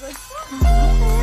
Vừa.